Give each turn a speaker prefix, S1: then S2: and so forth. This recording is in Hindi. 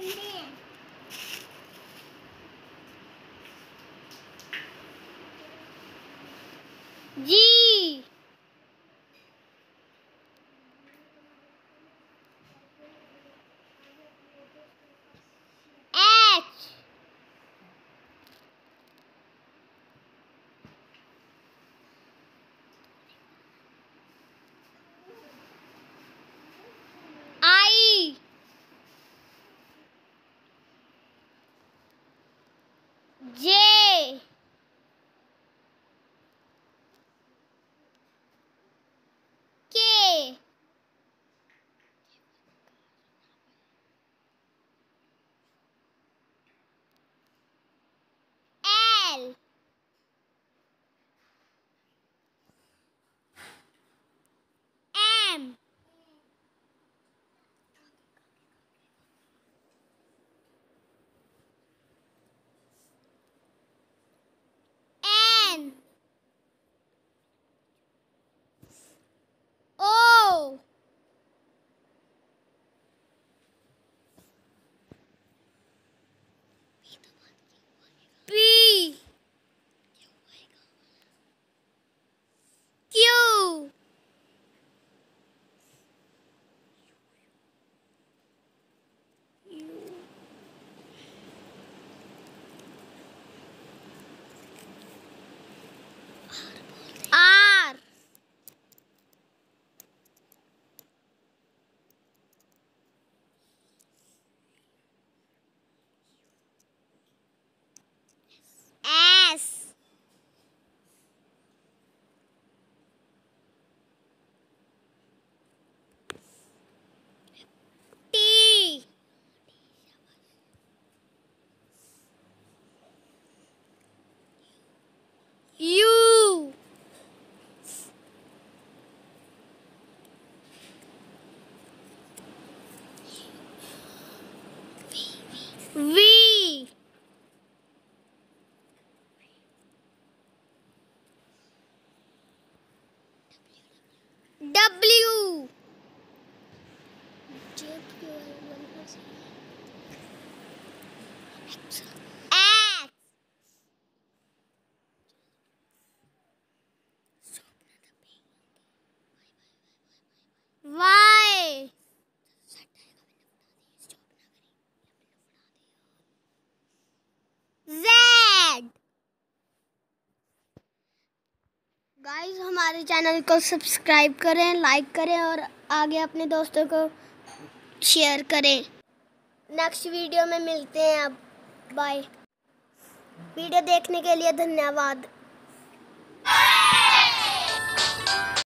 S1: Cindy. J. K. L. Guys हमारे चैनल को सब्सक्राइब करें लाइक करें और आगे अपने दोस्तों को शेयर करें। नेक्स्ट वीडियो में मिलते हैं अब. बाय वीडियो देखने के लिए धन्यवाद.